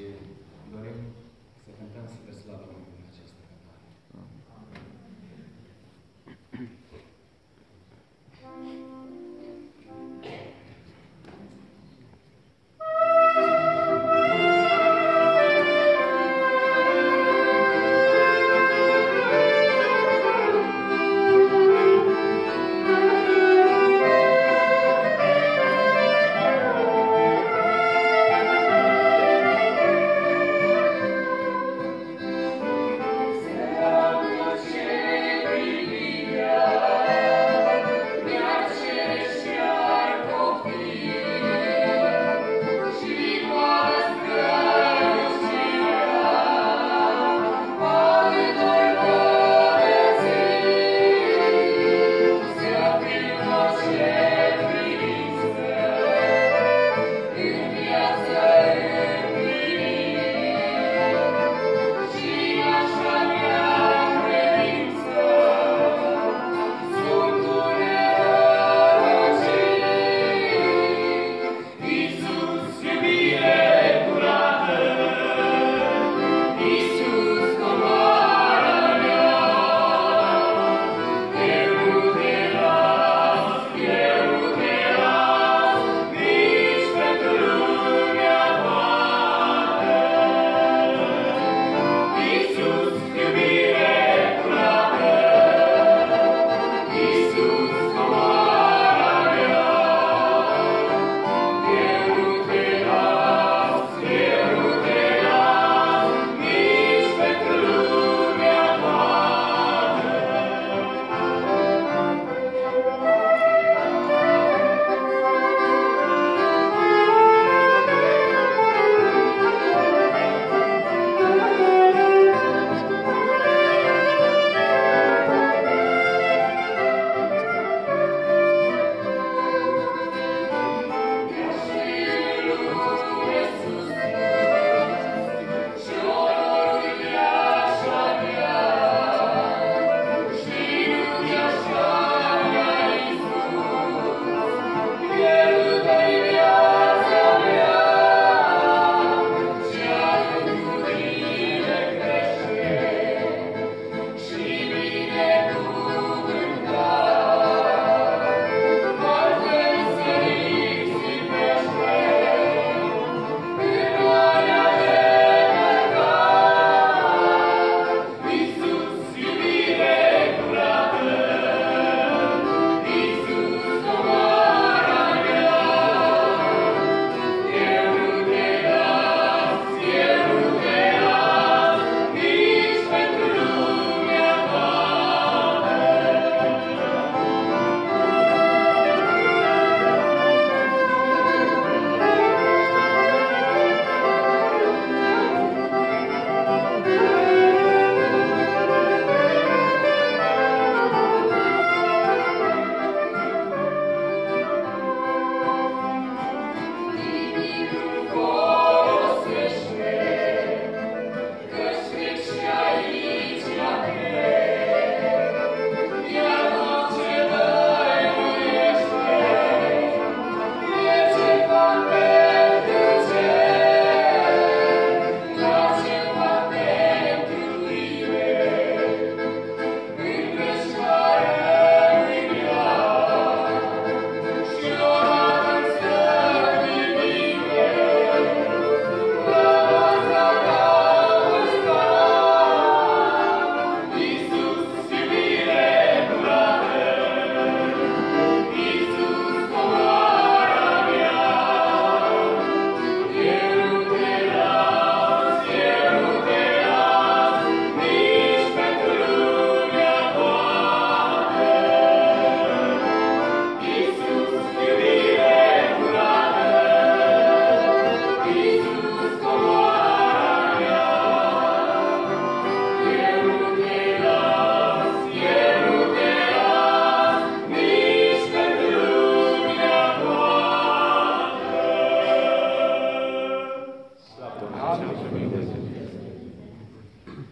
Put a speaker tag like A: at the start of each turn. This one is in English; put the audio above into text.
A: you